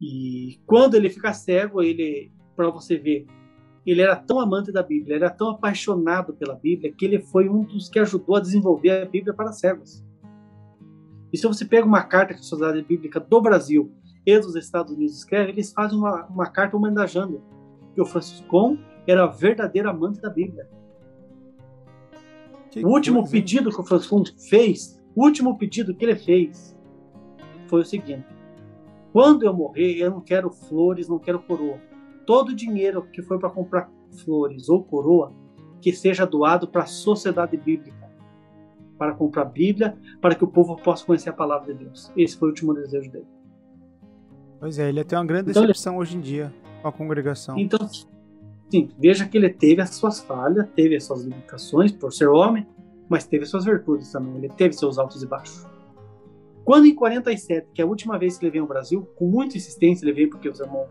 E quando ele fica cego, ele, para você ver, ele era tão amante da Bíblia, era tão apaixonado pela Bíblia, que ele foi um dos que ajudou a desenvolver a Bíblia para cegos. E se você pega uma carta que a Sociedade Bíblica do Brasil e dos Estados Unidos escreve, eles fazem uma, uma carta homenageando que o Franciscon era verdadeiro amante da Bíblia. Que o último coisa, pedido que o Franciscon fez, o último pedido que ele fez, foi o seguinte: quando eu morrer, eu não quero flores, não quero coroa. Todo o dinheiro que foi para comprar flores ou coroa, que seja doado para a sociedade bíblica, para comprar Bíblia, para que o povo possa conhecer a palavra de Deus. Esse foi o último desejo dele. Pois é, ele tem uma grande então, decepção ele... hoje em dia com a congregação. Então, sim, veja que ele teve as suas falhas, teve as suas limitações por ser homem, mas teve suas virtudes também. Ele teve seus altos e baixos. Quando em 47, que é a última vez que ele veio ao Brasil, com muita insistência ele veio porque os irmãos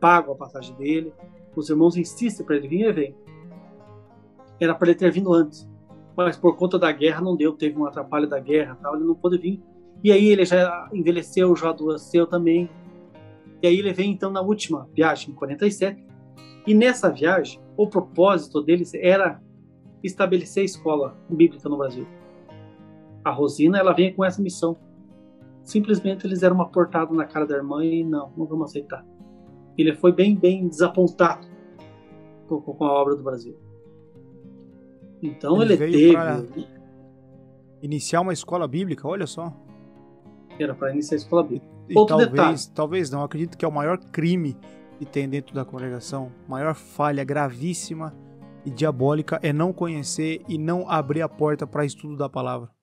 pagam a passagem dele, os irmãos insistem para ele vir, ele vem. Era para ele ter vindo antes, mas por conta da guerra não deu, teve um atrapalho da guerra, tal, ele não pôde vir. E aí ele já envelheceu, já adoeceu também. E aí ele vem então na última viagem, em 47. E nessa viagem, o propósito deles era estabelecer a escola bíblica no Brasil. A Rosina, ela vem com essa missão. Simplesmente eles deram uma portada na cara da irmã e não, não vamos aceitar. Ele foi bem, bem desapontado com, com a obra do Brasil. Então ele, ele teve. Iniciar uma escola bíblica, olha só. Era para iniciar a escola bíblica. E Outro talvez, detalhe. talvez não, acredito que é o maior crime que tem dentro da congregação, maior falha gravíssima e diabólica é não conhecer e não abrir a porta para estudo da palavra.